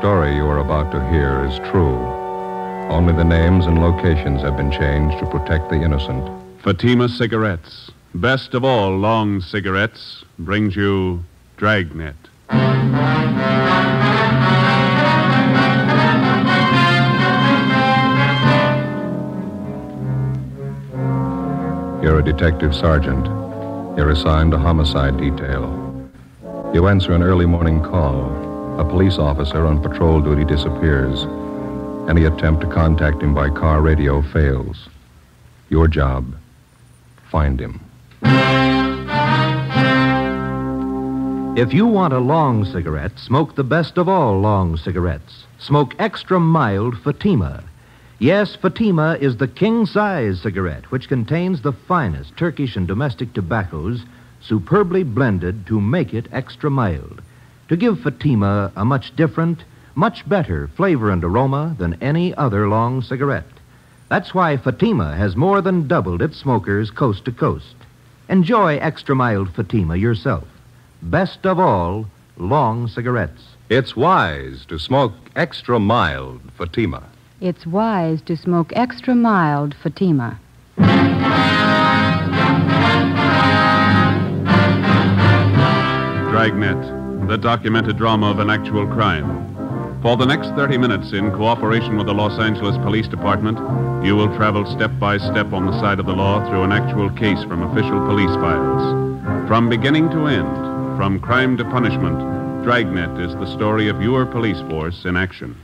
story you are about to hear is true. Only the names and locations have been changed to protect the innocent. Fatima Cigarettes, best of all long cigarettes, brings you Dragnet. You're a detective sergeant. You're assigned a homicide detail. You answer an early morning call. A police officer on patrol duty disappears. Any attempt to contact him by car radio fails. Your job find him. If you want a long cigarette, smoke the best of all long cigarettes. Smoke extra mild Fatima. Yes, Fatima is the king size cigarette, which contains the finest Turkish and domestic tobaccos superbly blended to make it extra mild, to give Fatima a much different, much better flavor and aroma than any other long cigarette. That's why Fatima has more than doubled its smokers coast to coast. Enjoy extra mild Fatima yourself. Best of all, long cigarettes. It's wise to smoke extra mild Fatima. It's wise to smoke extra mild Fatima. Dragnet, the documented drama of an actual crime. For the next 30 minutes, in cooperation with the Los Angeles Police Department, you will travel step by step on the side of the law through an actual case from official police files. From beginning to end, from crime to punishment, Dragnet is the story of your police force in action.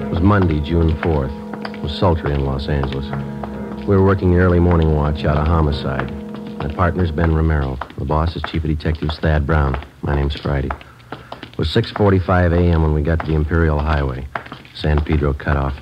It was Monday, June 4th. It was sultry in Los Angeles. We were working the early morning watch out of homicide. My partner's Ben Romero. The boss is Chief of Detectives Thad Brown. My name's Friday. It was 6.45 a.m. when we got to the Imperial Highway. San Pedro cutoff.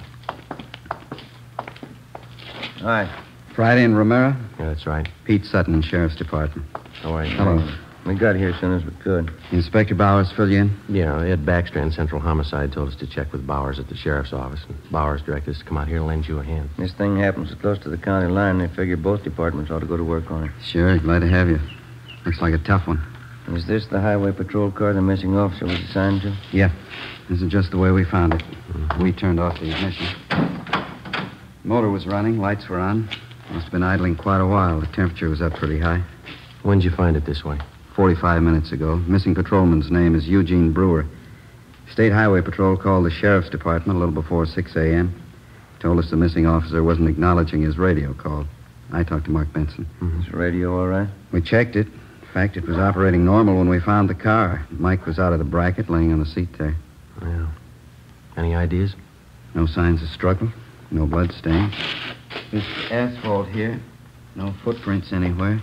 Hi. Friday and Romero? Yeah, that's right. Pete Sutton, Sheriff's Department. How are you? Hello. We got here as soon as we could. Inspector Bowers fill you in? Yeah, Ed Baxter and Central Homicide told us to check with Bowers at the sheriff's office. And Bowers directed us to come out here and lend you a hand. This thing happens so close to the county line, they figure both departments ought to go to work on it. Sure, glad to have you. Looks like a tough one. Is this the highway patrol car the missing officer was assigned to? Yeah. This is just the way we found it. We turned off the ignition. Motor was running, lights were on. Must have been idling quite a while. The temperature was up pretty high. When'd you find it this way? 45 minutes ago. Missing patrolman's name is Eugene Brewer. State Highway Patrol called the Sheriff's Department a little before 6 a.m. Told us the missing officer wasn't acknowledging his radio call. I talked to Mark Benson. Is the radio all right? We checked it. In fact, it was operating normal when we found the car. Mike was out of the bracket, laying on the seat there. Yeah. Any ideas? No signs of struggle. No blood stains. This asphalt here. No footprints anywhere.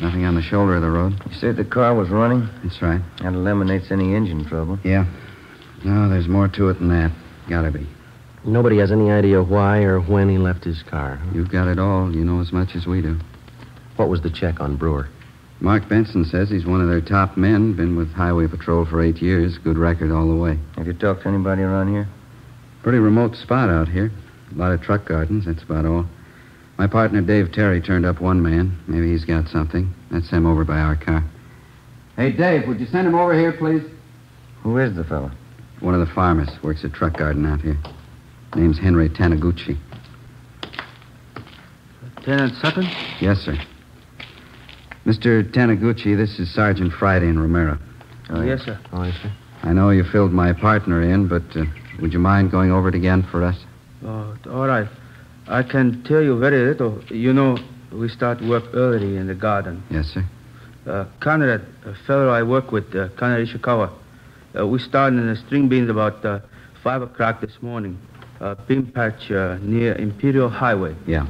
Nothing on the shoulder of the road. You said the car was running? That's right. That eliminates any engine trouble. Yeah. No, there's more to it than that. Gotta be. Nobody has any idea why or when he left his car. huh? You've got it all. You know as much as we do. What was the check on Brewer? Mark Benson says he's one of their top men. Been with Highway Patrol for eight years. Good record all the way. Have you talked to anybody around here? Pretty remote spot out here. A lot of truck gardens. That's about all. My partner, Dave Terry, turned up one man. Maybe he's got something. That's him over by our car. Hey, Dave, would you send him over here, please? Who is the fellow? One of the farmers. Works at truck garden out here. Name's Henry Taniguchi. Lieutenant Sutton? Yes, sir. Mr. Taniguchi, this is Sergeant Friday in Romero. Oh, yes, sir. Oh, I see. I know you filled my partner in, but uh, would you mind going over it again for us? Oh, all right. I can tell you very little. You know, we start work early in the garden. Yes, sir. Uh, Conrad, a fellow I work with, uh, Conrad Ishikawa, uh, we started in the string beans about uh, 5 o'clock this morning. Uh, bean patch uh, near Imperial Highway. Yeah.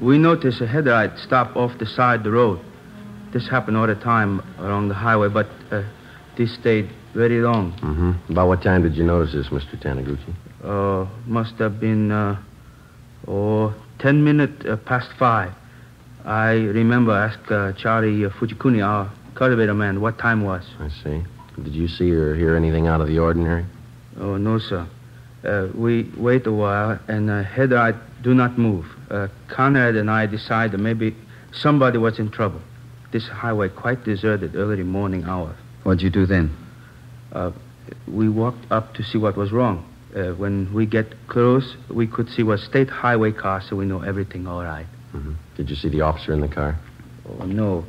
We noticed a headlight stop off the side of the road. This happened all the time along the highway, but uh, this stayed very long. Mm-hmm. About what time did you notice this, Mr. Taniguchi? Uh, must have been, uh, oh, 10 minutes uh, past 5. I remember ask uh, Charlie uh, Fujikuni, our cultivator man, what time was. I see. Did you see or hear anything out of the ordinary? Oh, no, sir. Uh, we wait a while, and uh, headlight do not move. Uh, Conrad and I decided maybe somebody was in trouble. this highway quite deserted early morning hour. What'd you do then? Uh, we walked up to see what was wrong. Uh, when we get close, we could see was state highway car, so we know everything all right. Mm-hmm. Did you see the officer in the car? Oh, no.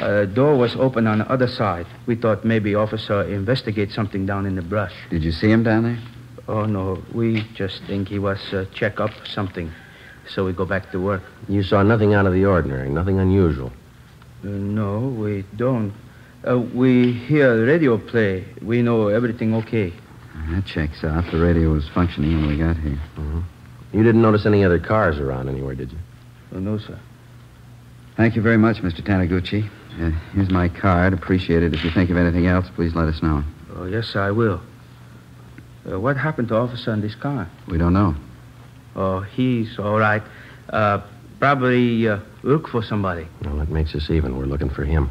Uh, door was open on the other side. We thought maybe officer investigate something down in the brush. Did you see him down there? Oh, no. We just think he was uh, check up something. So we go back to work. You saw nothing out of the ordinary, nothing unusual. Uh, no, we don't. Uh, we hear the radio play. We know everything okay. That checks out. The radio was functioning when we got here. Mm-hmm. You didn't notice any other cars around anywhere, did you? Oh, no, sir. Thank you very much, Mr. Taniguchi. Uh, here's my card. Appreciate it. If you think of anything else, please let us know. Oh, yes, sir, I will. Uh, what happened to officer in this car? We don't know. Oh, he's all right. Uh, probably uh, look for somebody. Well, that makes us even. We're looking for him.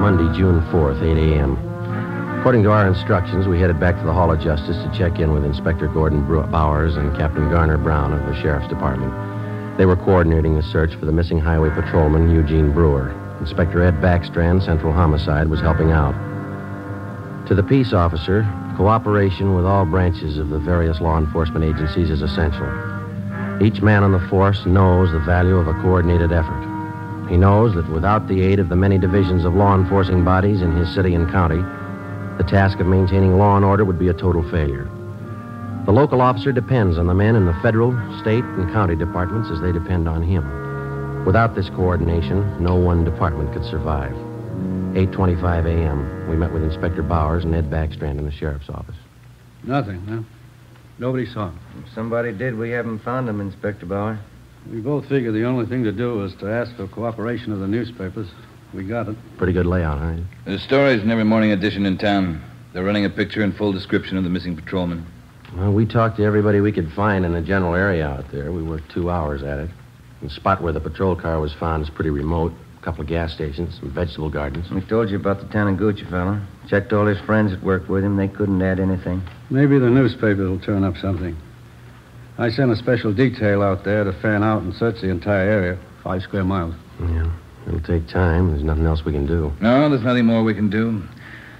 Monday, June 4th, 8 a.m. According to our instructions, we headed back to the Hall of Justice to check in with Inspector Gordon Bowers and Captain Garner Brown of the Sheriff's Department. They were coordinating the search for the missing highway patrolman, Eugene Brewer. Inspector Ed Backstrand, Central Homicide, was helping out. To the peace officer, cooperation with all branches of the various law enforcement agencies is essential. Each man on the force knows the value of a coordinated effort. He knows that without the aid of the many divisions of law enforcing bodies in his city and county, the task of maintaining law and order would be a total failure. The local officer depends on the men in the federal, state, and county departments as they depend on him. Without this coordination, no one department could survive. 8.25 a.m., we met with Inspector Bowers and Ed Backstrand in the sheriff's office. Nothing, huh? Nobody saw him. If somebody did, we haven't found him, Inspector Bauer. We both figured the only thing to do was to ask for cooperation of the newspapers. We got it. Pretty good layout, huh? There's stories in every morning edition in town. They're running a picture and full description of the missing patrolman. Well, we talked to everybody we could find in the general area out there. We worked two hours at it. The spot where the patrol car was found is pretty remote. A couple of gas stations, some vegetable gardens. We told you about the Taniguchi fella. Checked all his friends that worked with him. They couldn't add anything. Maybe the newspapers will turn up something. I sent a special detail out there to fan out and search the entire area, five square miles. Yeah, it'll take time. There's nothing else we can do. No, there's nothing more we can do.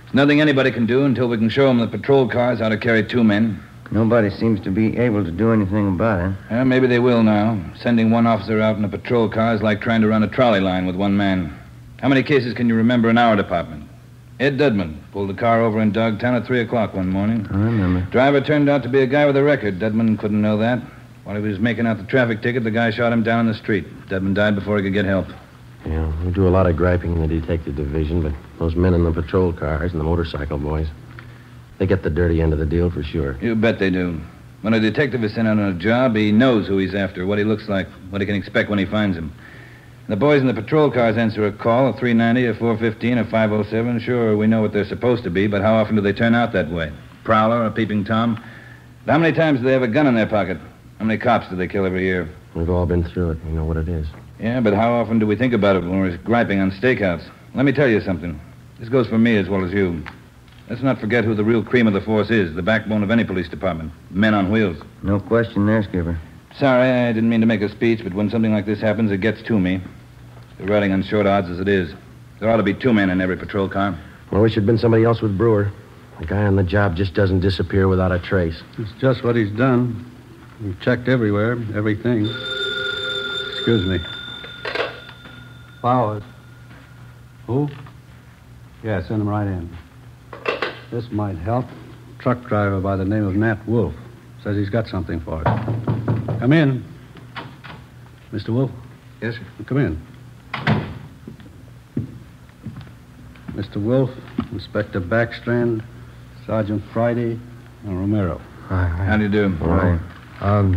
There's nothing anybody can do until we can show them the patrol cars how to carry two men. Nobody seems to be able to do anything about it. Yeah, maybe they will now. Sending one officer out in a patrol car is like trying to run a trolley line with one man. How many cases can you remember in our department? Ed Dudman pulled a car over in Dogtown at 3 o'clock one morning. I remember. Driver turned out to be a guy with a record. Dudman couldn't know that. While he was making out the traffic ticket, the guy shot him down in the street. Dudman died before he could get help. Yeah, we do a lot of griping in the detective division, but those men in the patrol cars and the motorcycle boys, they get the dirty end of the deal for sure. You bet they do. When a detective is sent out on a job, he knows who he's after, what he looks like, what he can expect when he finds him. The boys in the patrol cars answer a call, a 390, a 415, a 507. Sure, we know what they're supposed to be, but how often do they turn out that way? Prowler, a peeping Tom? How many times do they have a gun in their pocket? How many cops do they kill every year? We've all been through it. We know what it is. Yeah, but how often do we think about it when we're griping on stakeouts? Let me tell you something. This goes for me as well as you. Let's not forget who the real cream of the force is, the backbone of any police department. Men on wheels. No question there, Skipper. Sorry, I didn't mean to make a speech, but when something like this happens, it gets to me. They're riding on short odds as it is. There ought to be two men in every patrol car. Well, wish it'd been somebody else with Brewer. The guy on the job just doesn't disappear without a trace. It's just what he's done. We've checked everywhere, everything. Excuse me. Flowers. Who? Yeah, send him right in. This might help. Truck driver by the name of Nat Wolf. Says he's got something for us. Come in. Mr. Wolf? Yes, sir. Come in. Mr. Wolf, Inspector Backstrand, Sergeant Friday, and Romero. Hi, How do you do? All right. Um,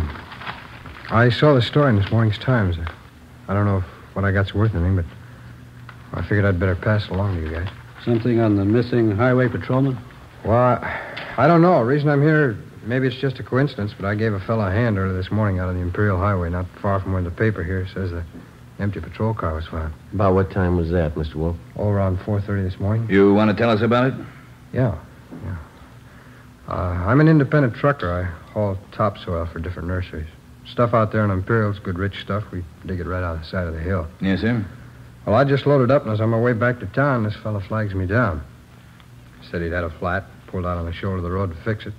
I saw the story in this morning's Times. I don't know if what I got's worth anything, but I figured I'd better pass it along to you guys. Something on the missing highway patrolman? Well, I, I don't know. The reason I'm here, maybe it's just a coincidence, but I gave a fellow a hand earlier this morning out on the Imperial Highway, not far from where the paper here says the empty patrol car was found. About what time was that, Mr. Wolf? Oh, around 4.30 this morning. You want to tell us about it? Yeah, yeah. Uh, I'm an independent trucker. I haul topsoil for different nurseries. Stuff out there in Imperial's good rich stuff. We dig it right out of the side of the hill. Yes, sir. Well, I just loaded up, and as I'm on my way back to town, this fellow flags me down. Said he'd had a flat, pulled out on the shoulder of the road to fix it.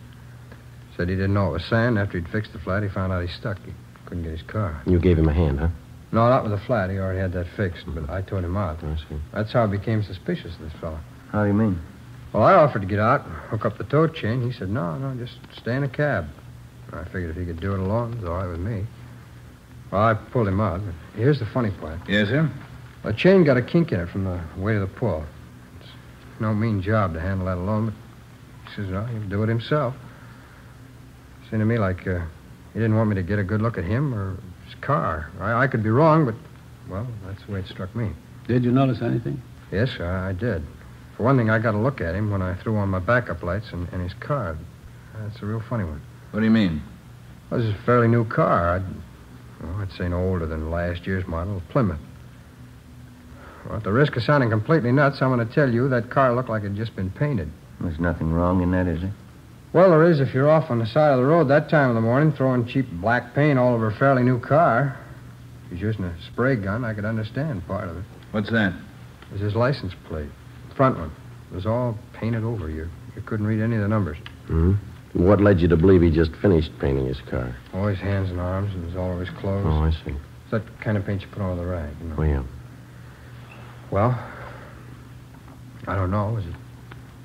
Said he didn't know it was sand. After he'd fixed the flat, he found out he stuck. He couldn't get his car. You gave him a hand, huh? No, not with the flat. He already had that fixed, but I towed him out. I see. That's how I became suspicious of this fellow. How do you mean? Well, I offered to get out and hook up the tow chain. He said, no, no, just stay in a cab. I figured if he could do it alone, it was all right with me. Well, I pulled him out. Here's the funny part. Yes, sir. The chain got a kink in it from the weight of the pull. It's no mean job to handle that alone, but he says, no, he'll do it himself. Seemed to me like uh, he didn't want me to get a good look at him or his car. I, I could be wrong, but, well, that's the way it struck me. Did you notice anything? Yes, I, I did. For one thing, I got a look at him when I threw on my backup lights and, and his car. That's a real funny one. What do you mean? Well, this is a fairly new car. I'd, well, I'd say no older than last year's model, a Plymouth. Well, at the risk of sounding completely nuts, I'm going to tell you that car looked like it had just been painted. There's nothing wrong in that, is there? Well, there is if you're off on the side of the road that time of the morning throwing cheap black paint all over a fairly new car. If he's using a spray gun, I could understand part of it. What's that? It was his license plate, front one. It was all painted over. You, you couldn't read any of the numbers. hmm What led you to believe he just finished painting his car? All his hands and arms, and it was all over his clothes. Oh, I see. It's that kind of paint you put on the rag, you know. Oh, yeah. Well, I don't know. Was it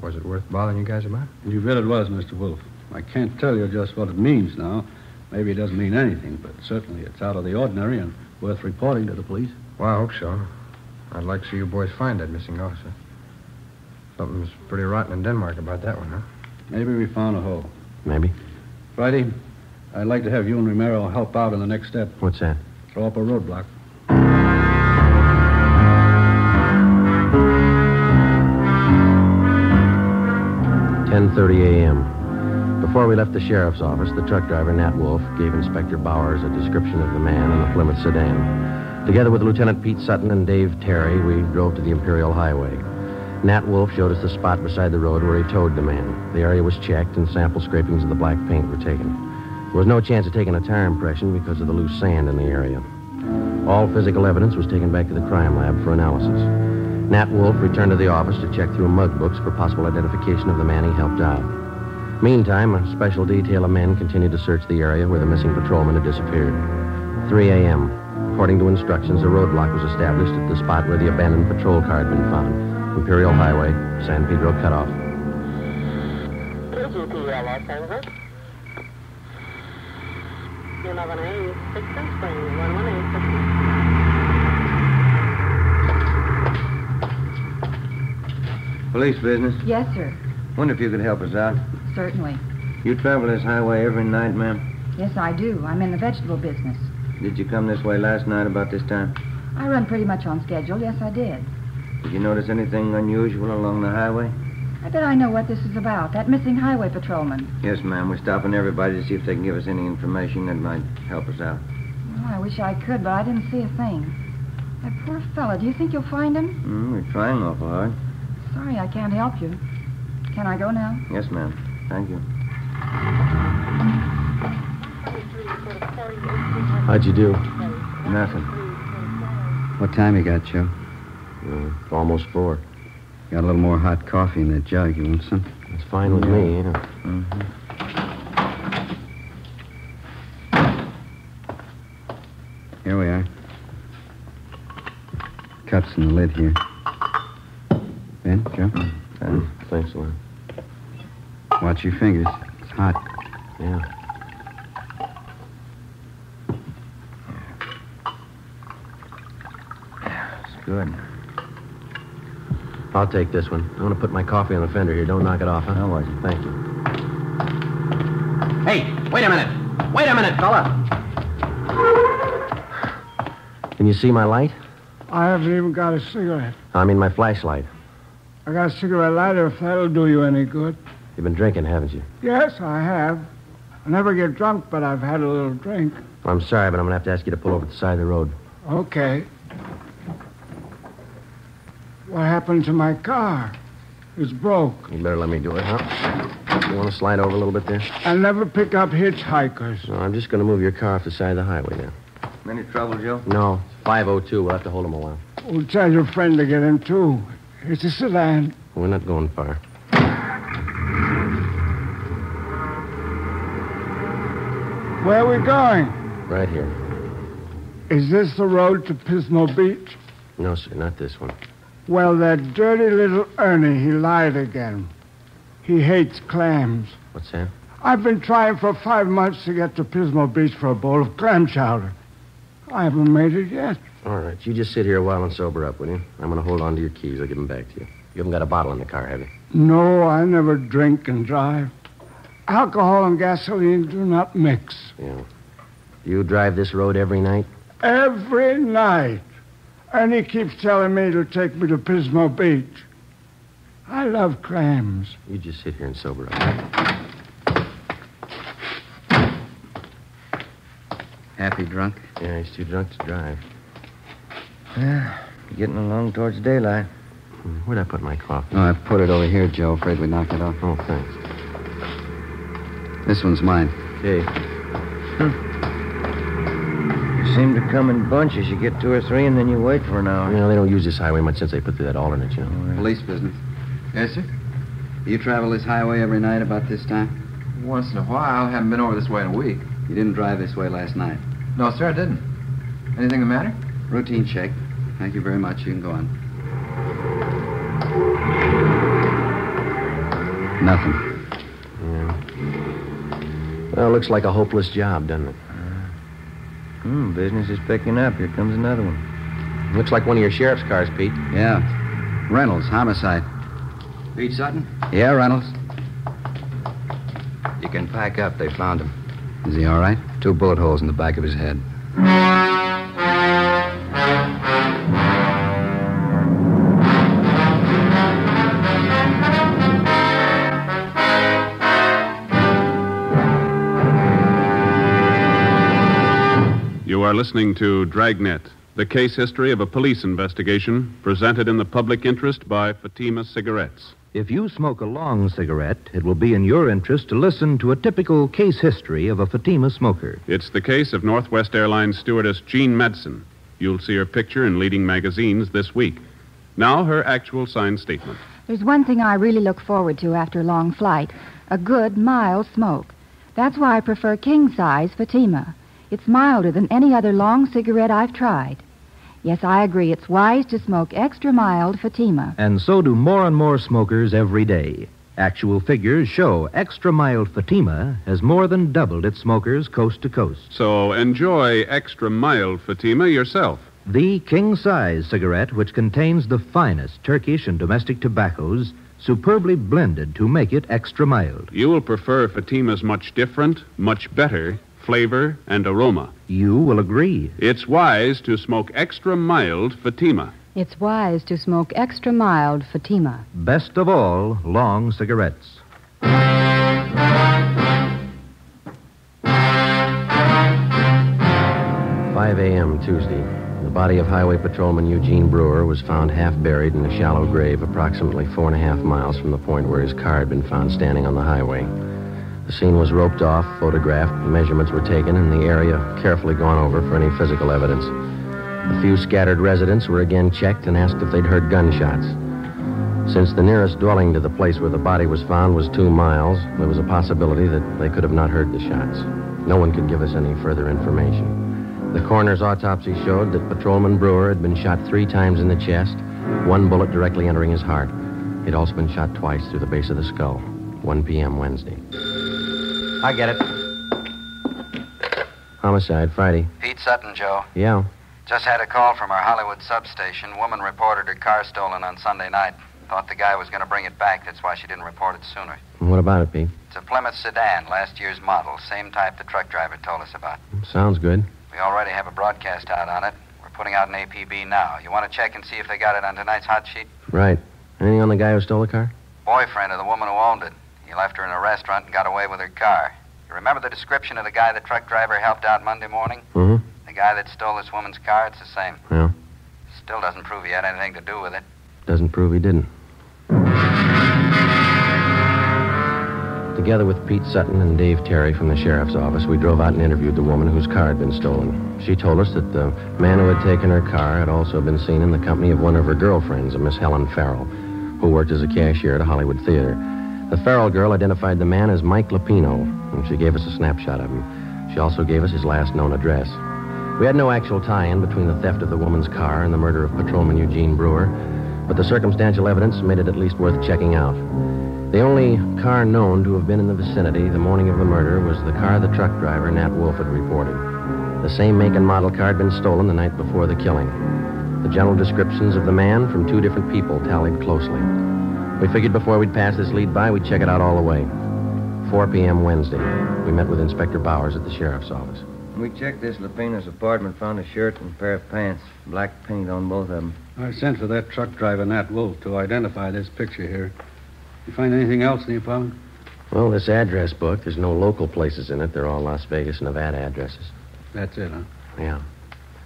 was it worth bothering you guys about? You bet it was, Mr. Wolf. I can't tell you just what it means now. Maybe it doesn't mean anything, but certainly it's out of the ordinary and worth reporting to the police. Well, I hope so. I'd like to see you boys find that missing officer. Something's pretty rotten in Denmark about that one, huh? Maybe we found a hole. Maybe. Friday, I'd like to have you and Romero help out in the next step. What's that? Throw up a roadblock. Ten thirty a.m. Before we left the sheriff's office, the truck driver, Nat Wolf, gave Inspector Bowers a description of the man in the Plymouth sedan. Together with Lieutenant Pete Sutton and Dave Terry, we drove to the Imperial Highway. Nat Wolf showed us the spot beside the road where he towed the man. The area was checked, and sample scrapings of the black paint were taken. There was no chance of taking a tire impression because of the loose sand in the area. All physical evidence was taken back to the crime lab for analysis. Nat Wolf returned to the office to check through mug books for possible identification of the man he helped out. Meantime, a special detail of men continued to search the area where the missing patrolman had disappeared. 3 a.m. According to instructions, a roadblock was established at the spot where the abandoned patrol car had been found. Imperial Highway, San Pedro cutoff. KGPL Los Angeles. 11A, 6 Spring, 118, Police business. Yes, sir. Wonder if you could help us out. Certainly. You travel this highway every night, ma'am? Yes, I do. I'm in the vegetable business. Did you come this way last night about this time? I run pretty much on schedule. Yes, I did. Did you notice anything unusual along the highway? I bet I know what this is about. That missing highway patrolman. Yes, ma'am. We're stopping everybody to see if they can give us any information that might help us out. Oh, I wish I could, but I didn't see a thing. That poor fellow. Do you think you'll find him? Mm, we're trying awful hard. Sorry, I can't help you. Can I go now? Yes, ma'am. Thank you. How'd you do? Nothing. What time you got, Joe? Uh, almost four. Got a little more hot coffee in that jug. You want some? That's fine with me, ain't it? Mm-hmm. Here we are. Cups in the lid here. Ben, Joe? Uh, thanks a lot. Watch your fingers. It's hot. Yeah. It's good. I'll take this one. I'm going to put my coffee on the fender here. Don't knock it off, huh? No worries. Thank you. Hey, wait a minute. Wait a minute, fella. Can you see my light? I haven't even got a cigarette. I mean, my flashlight. I got a cigarette lighter if that'll do you any good. You've been drinking, haven't you? Yes, I have. I never get drunk, but I've had a little drink. Well, I'm sorry, but I'm going to have to ask you to pull over to the side of the road. Okay. What happened to my car? It's broke. You better let me do it, huh? You want to slide over a little bit there? I'll never pick up hitchhikers. No, I'm just going to move your car off the side of the highway now. Any trouble, Joe? No, 502. We'll have to hold him a while. Well, tell your friend to get in, too. It's a sedan. We're not going far. Where are we going? Right here. Is this the road to Pismo Beach? No, sir, not this one. Well, that dirty little Ernie, he lied again. He hates clams. What's that? I've been trying for five months to get to Pismo Beach for a bowl of clam chowder. I haven't made it yet. All right, you just sit here a while and sober up, will you? I'm going to hold on to your keys. I'll give them back to you. You haven't got a bottle in the car, have you? No, I never drink and drive. Alcohol and gasoline do not mix. Yeah. You drive this road every night? Every night. And he keeps telling me to take me to Pismo Beach. I love clams. You just sit here and sober up. Happy drunk? Yeah, he's too drunk to drive. Yeah, getting along towards daylight. Hmm, Where'd I put my coffee? Oh, I put it over here, Joe. Afraid we knocked it off. Oh, thanks. This one's mine. Okay. You seem to come in bunches. You get two or three, and then you wait for an hour. You know, they don't use this highway much since they put through that alternate, you know. Police business. Yes, sir? You travel this highway every night about this time? Once in a while. Haven't been over this way in a week. You didn't drive this way last night. No, sir, I didn't. Anything the matter? Routine check. Thank you very much. You can go on. Nothing. Yeah. Well, looks like a hopeless job, doesn't it? Hmm, business is picking up. Here comes another one. Looks like one of your sheriff's cars, Pete. Yeah. Reynolds, homicide. Pete Sutton? Yeah, Reynolds. You can pack up. They found him. Is he all right? Two bullet holes in the back of his head. You are listening to Dragnet, the case history of a police investigation presented in the public interest by Fatima Cigarettes. If you smoke a long cigarette, it will be in your interest to listen to a typical case history of a Fatima smoker. It's the case of Northwest Airlines stewardess Jean Madsen. You'll see her picture in leading magazines this week. Now, her actual signed statement. There's one thing I really look forward to after a long flight a good, mild smoke. That's why I prefer king size Fatima. It's milder than any other long cigarette I've tried. Yes, I agree. It's wise to smoke extra mild Fatima. And so do more and more smokers every day. Actual figures show extra mild Fatima has more than doubled its smokers coast to coast. So enjoy extra mild Fatima yourself. The king size cigarette, which contains the finest Turkish and domestic tobaccos, superbly blended to make it extra mild. You will prefer Fatima's much different, much better flavor and aroma. You will agree. It's wise to smoke extra mild Fatima. It's wise to smoke extra mild Fatima. Best of all, long cigarettes. 5 a.m. Tuesday. The body of Highway Patrolman Eugene Brewer was found half buried in a shallow grave approximately four and a half miles from the point where his car had been found standing on the highway. The scene was roped off, photographed, measurements were taken, and the area carefully gone over for any physical evidence. A few scattered residents were again checked and asked if they'd heard gunshots. Since the nearest dwelling to the place where the body was found was two miles, there was a possibility that they could have not heard the shots. No one could give us any further information. The coroner's autopsy showed that Patrolman Brewer had been shot three times in the chest, one bullet directly entering his heart. He'd also been shot twice through the base of the skull. 1 p.m. Wednesday. I get it. Homicide, Friday. Pete Sutton, Joe. Yeah. Just had a call from our Hollywood substation. Woman reported her car stolen on Sunday night. Thought the guy was going to bring it back. That's why she didn't report it sooner. What about it, Pete? It's a Plymouth sedan, last year's model. Same type the truck driver told us about. Sounds good. We already have a broadcast out on it. We're putting out an APB now. You want to check and see if they got it on tonight's hot sheet? Right. Anything on the guy who stole the car? Boyfriend of the woman who owned it. He left her in a restaurant and got away with her car. You remember the description of the guy the truck driver helped out Monday morning? Mm-hmm. The guy that stole this woman's car? It's the same. Yeah. Still doesn't prove he had anything to do with it. Doesn't prove he didn't. Together with Pete Sutton and Dave Terry from the sheriff's office, we drove out and interviewed the woman whose car had been stolen. She told us that the man who had taken her car had also been seen in the company of one of her girlfriends, a Miss Helen Farrell, who worked as a cashier at a Hollywood theater. The Farrell girl identified the man as Mike Lapino, and she gave us a snapshot of him. She also gave us his last known address. We had no actual tie-in between the theft of the woman's car and the murder of patrolman Eugene Brewer, but the circumstantial evidence made it at least worth checking out. The only car known to have been in the vicinity the morning of the murder was the car the truck driver, Nat Wolf, had reported. The same make and model car had been stolen the night before the killing. The general descriptions of the man from two different people tallied closely. We figured before we'd pass this lead by, we'd check it out all the way. 4 p.m. Wednesday. We met with Inspector Bowers at the sheriff's office. We checked this Lapino's apartment, found a shirt and a pair of pants, black paint on both of them. I sent for that truck driver, Nat Wolf, to identify this picture here. You find anything else in the apartment? Well, this address book, there's no local places in it. They're all Las Vegas, Nevada addresses. That's it, huh? Yeah.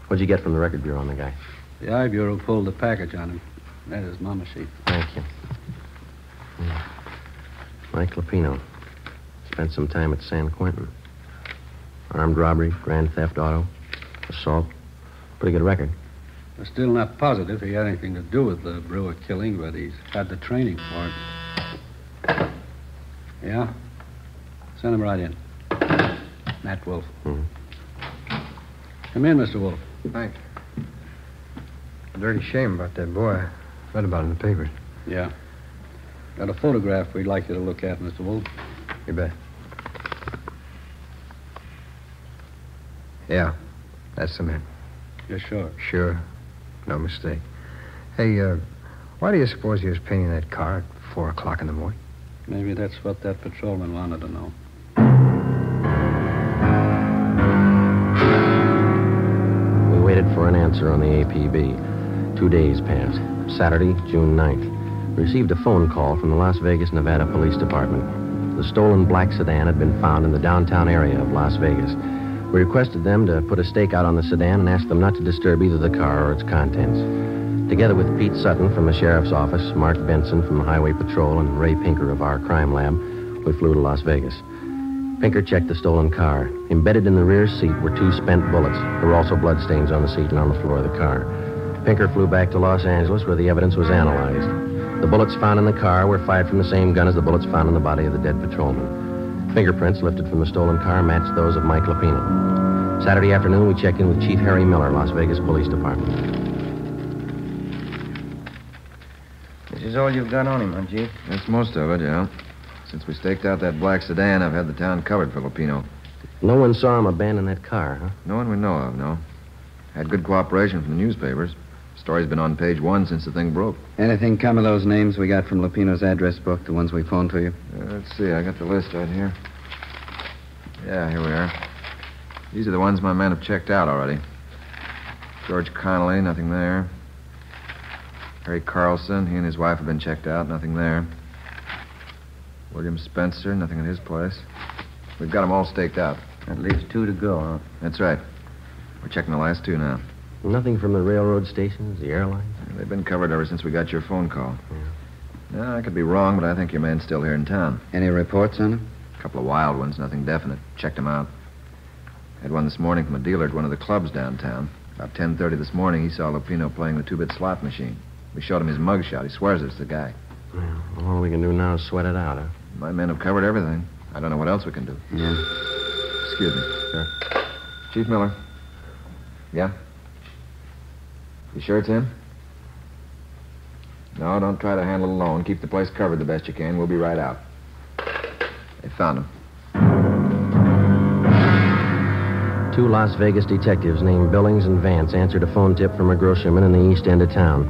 What'd you get from the record bureau on the guy? The I Bureau pulled the package on him. That is Mama sheet. Thank you. Yeah. Mike Lapino. Spent some time at San Quentin. Armed robbery, grand theft auto, assault. Pretty good record. We're still not positive he had anything to do with the Brewer killing, but he's had the training for it. Yeah? Send him right in. Nat Wolf. Mhm. Come in, Mr. Wolf. Thanks. Dirty shame about that boy. Read about it in the papers. Yeah. Got a photograph we'd like you to look at, Mr. Wolf. You bet. Yeah, that's the man. You're sure? Sure. No mistake. Hey, uh, why do you suppose he was painting that car at four o'clock in the morning? Maybe that's what that patrolman wanted to know. We waited for an answer on the APB. Two days passed. Saturday, June 9th. Received a phone call from the Las Vegas, Nevada Police Department. The stolen black sedan had been found in the downtown area of Las Vegas. We requested them to put a stake out on the sedan and asked them not to disturb either the car or its contents. Together with Pete Sutton from the sheriff's office, Mark Benson from the Highway Patrol, and Ray Pinker of our crime lab, we flew to Las Vegas. Pinker checked the stolen car. Embedded in the rear seat were two spent bullets. There were also bloodstains on the seat and on the floor of the car. Pinker flew back to Los Angeles where the evidence was analyzed. The bullets found in the car were fired from the same gun as the bullets found in the body of the dead patrolman. Fingerprints lifted from the stolen car matched those of Mike Lapino. Saturday afternoon, we check in with Chief Harry Miller, Las Vegas Police Department. This is all you've got on him, huh, Chief? That's most of it, yeah. Since we staked out that black sedan, I've had the town covered for Lupino. No one saw him abandon that car, huh? No one we know of, no. Had good cooperation from the newspapers. Story's been on page one since the thing broke. Anything come of those names we got from Lupino's address book, the ones we phoned to you? Uh, let's see, I got the list right here. Yeah, here we are. These are the ones my men have checked out already. George Connolly, nothing there. Harry Carlson, he and his wife have been checked out, nothing there. William Spencer, nothing at his place. We've got them all staked out. That leaves two to go, huh? That's right. We're checking the last two now. Nothing from the railroad stations, the airlines? They've been covered ever since we got your phone call. Yeah, I could be wrong, but I think your man's still here in town. Any reports on him? A couple of wild ones, nothing definite. Checked them out. Had one this morning from a dealer at one of the clubs downtown. About 10.30 this morning, he saw Lupino playing the two-bit slot machine. We showed him his mugshot. He swears it's the guy. Well, all we can do now is sweat it out, huh? My men have covered everything. I don't know what else we can do. Yeah. Excuse me. Sure. Chief Miller. Yeah? You sure it's him? No, don't try to handle it alone. Keep the place covered the best you can. We'll be right out. They found him. Two Las Vegas detectives named Billings and Vance answered a phone tip from a groceryman in the east end of town.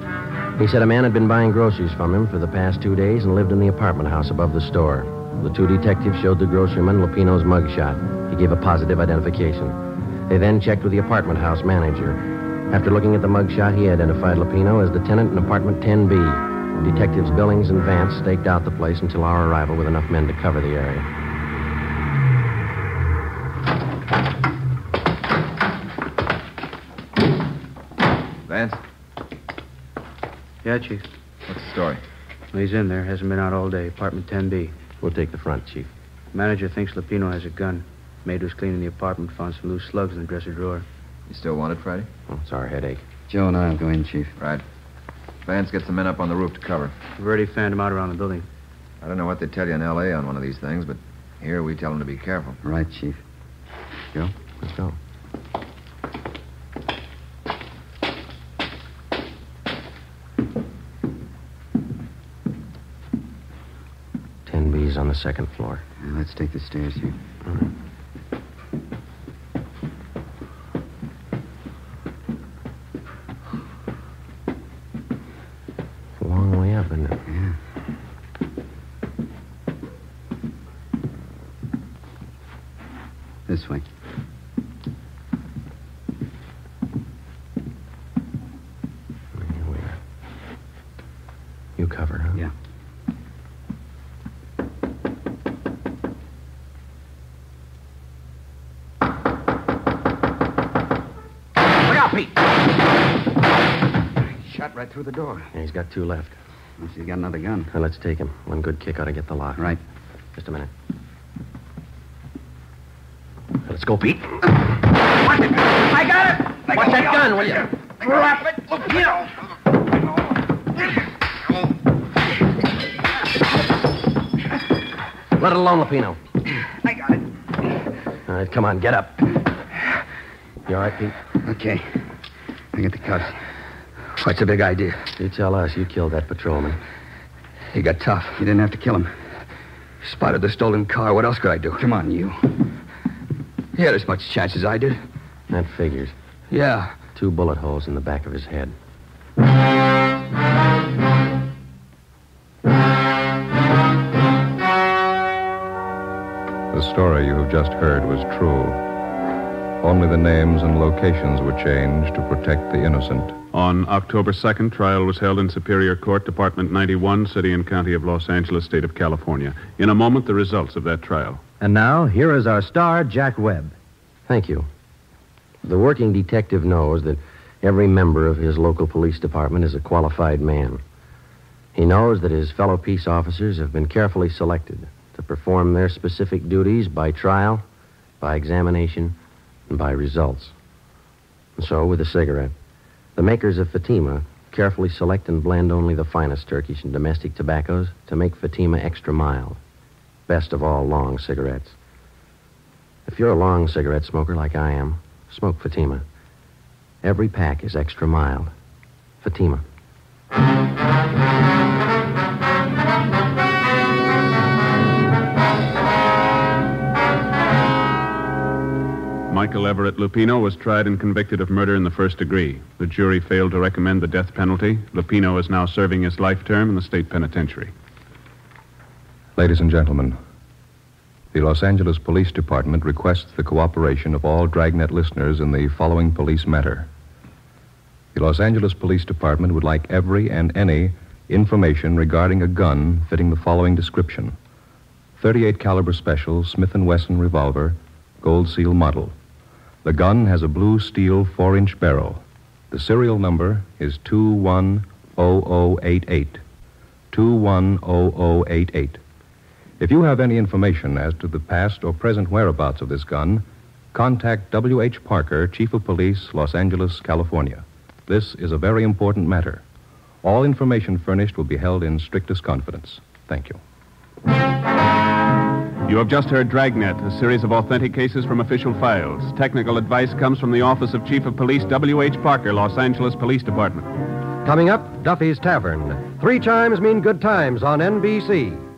He said a man had been buying groceries from him for the past two days and lived in the apartment house above the store. The two detectives showed the groceryman Lupino's mugshot. He gave a positive identification. They then checked with the apartment house manager. After looking at the mugshot, he identified Lapino as the tenant in apartment 10B. Detectives Billings and Vance staked out the place until our arrival with enough men to cover the area. Vance, Yeah, Chief. what's the story? Well, he's in there. Hasn't been out all day. Apartment 10B. We'll take the front, Chief. Manager thinks Lapino has a gun. Maid was cleaning the apartment, found some loose slugs in the dresser drawer. You still want it, Friday? Oh, it's our headache. Joe and I'll go in, Chief. Right. Vance gets the men up on the roof to cover. We've already fanned them out around the building. I don't know what they tell you in L.A. on one of these things, but here we tell them to be careful. Right, Chief. Joe? Let's go. Ten B's on the second floor. Now, let's take the stairs here. All right. It's a long way up, isn't it? Yeah. This way. Here we are. You cover, huh? Yeah. Look out, Pete! Shot right through the door. Yeah, he's got two left. Unless he's got another gun. Now, let's take him. One good kick ought to get the lock. Right. Just a minute. Now, let's go, Pete. I got it! Watch that gun, will you? Drop it! Lupino! Let it alone, Lapino. I got it. All right, come on, get up. You all right, Pete? Okay. I get the cuffs. What's the big idea? You tell us. You killed that patrolman. He got tough. You didn't have to kill him. Spotted the stolen car. What else could I do? Come on, you. He had as much chance as I did. That figures. Yeah. Two bullet holes in the back of his head. Story you have just heard was true. Only the names and locations were changed to protect the innocent. On October 2nd, trial was held in Superior Court, Department 91, City and County of Los Angeles, State of California. In a moment, the results of that trial. And now, here is our star, Jack Webb. Thank you. The working detective knows that every member of his local police department is a qualified man. He knows that his fellow peace officers have been carefully selected to perform their specific duties by trial, by examination, and by results. And so, with a cigarette, the makers of Fatima carefully select and blend only the finest Turkish and domestic tobaccos to make Fatima extra mild. Best of all, long cigarettes. If you're a long cigarette smoker like I am, smoke Fatima. Every pack is extra mild. Fatima. Michael Everett Lupino was tried and convicted of murder in the first degree. The jury failed to recommend the death penalty. Lupino is now serving his life term in the state penitentiary. Ladies and gentlemen, the Los Angeles Police Department requests the cooperation of all Dragnet listeners in the following police matter. The Los Angeles Police Department would like every and any information regarding a gun fitting the following description: 38 caliber special Smith & Wesson revolver, gold seal model. The gun has a blue steel 4-inch barrel. The serial number is 210088. 210088. If you have any information as to the past or present whereabouts of this gun, contact W.H. Parker, Chief of Police, Los Angeles, California. This is a very important matter. All information furnished will be held in strictest confidence. Thank you. You have just heard Dragnet, a series of authentic cases from official files. Technical advice comes from the Office of Chief of Police W.H. Parker, Los Angeles Police Department. Coming up, Duffy's Tavern. Three chimes mean good times on NBC.